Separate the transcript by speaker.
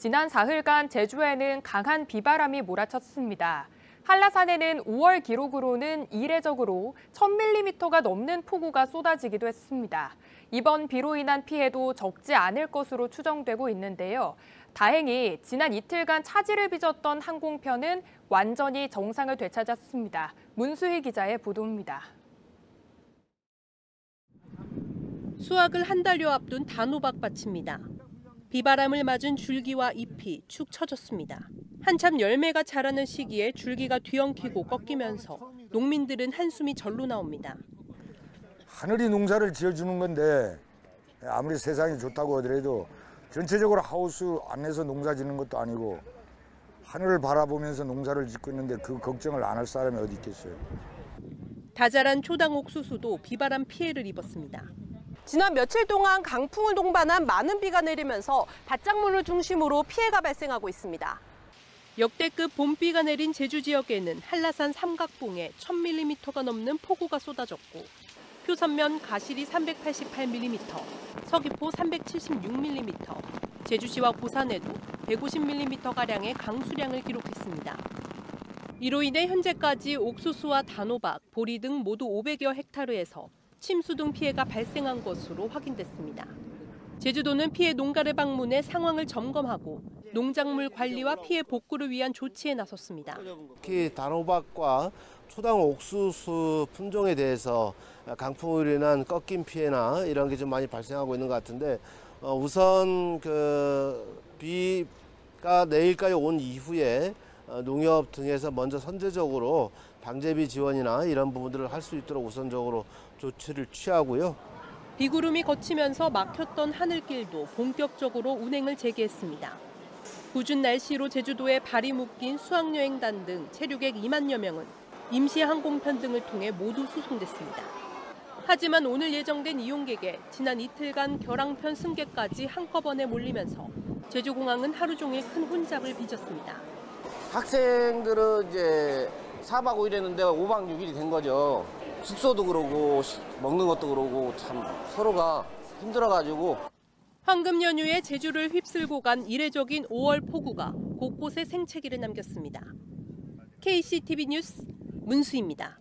Speaker 1: 지난 사흘간 제주에는 강한 비바람이 몰아쳤습니다. 한라산에는 5월 기록으로는 이례적으로 1000mm가 넘는 폭우가 쏟아지기도 했습니다. 이번 비로 인한 피해도 적지 않을 것으로 추정되고 있는데요. 다행히 지난 이틀간 차질을 빚었던 항공편은 완전히 정상을 되찾았습니다. 문수희 기자의 보도입니다.
Speaker 2: 수확을 한 달여 앞둔 단호박 밭입니다. 비바람을 맞은 줄기와 잎이 축 처졌습니다. 한참 열매가 자라는 시기에 줄기가 뒤엉키고 꺾이면서 농민들은 한숨이 절로 나옵니다.
Speaker 3: 하늘이 농사를 지어주는 건데 아무리 세상이 좋다고 하더라도 전체적으로 하우스 안에서 농사 짓는 것도 아니고 하늘을 바라보면서 농사를 짓고 있는데 그 걱정을 안 할 사람이 어디 있겠어요.
Speaker 2: 다 자란 초당 옥수수도 비바람 피해를 입었습니다.
Speaker 4: 지난 며칠 동안 강풍을 동반한 많은 비가 내리면서 밭작물을 중심으로 피해가 발생하고 있습니다.
Speaker 2: 역대급 봄비가 내린 제주 지역에는 한라산 삼각봉에 1000mm가 넘는 폭우가 쏟아졌고 표선면 가실이 388mm, 서귀포 376mm, 제주시와 고산에도 150mm가량의 강수량을 기록했습니다. 이로 인해 현재까지 옥수수와 단호박, 보리 등 모두 500여 헥타르에서 침수 등 피해가 발생한 것으로 확인됐습니다. 제주도는 피해 농가를 방문해 상황을 점검하고 농작물 관리와 피해 복구를 위한 조치에 나섰습니다.
Speaker 5: 특히 단호박과 초당 옥수수 품종에 대해서 강풍으로 인한 꺾임 피해나 이런 게 좀 많이 발생하고 있는 것 같은데 어, 우선 그 비가 내일까지 온 이후에 어, 농협 등에서 먼저 선제적으로 방제비 지원이나 이런 부분들을 할 수 있도록 우선적으로 조치를 취하고요.
Speaker 2: 비구름이 거치면서 막혔던 하늘길도 본격적으로 운행을 재개했습니다. 궂은 날씨로 제주도에 발이 묶인 수학여행단 등 체류객 2만여 명은 임시 항공편 등을 통해 모두 수송됐습니다. 하지만 오늘 예정된 이용객의 지난 이틀간 결항편 승객까지 한꺼번에 몰리면서 제주공항은 하루 종일 큰 혼잡을 빚었습니다.
Speaker 6: 학생들은 이제 4박 5일 했는데 5박 6일이 된 거죠. 숙소도 그러고 시- 먹는 것도 그러고 참 서로가 힘들어가지고
Speaker 2: 황금 연휴에 제주를 휩쓸고 간 이례적인 5월 폭우가 곳곳에 생채기를 남겼습니다. KCTV 뉴스 문수입니다.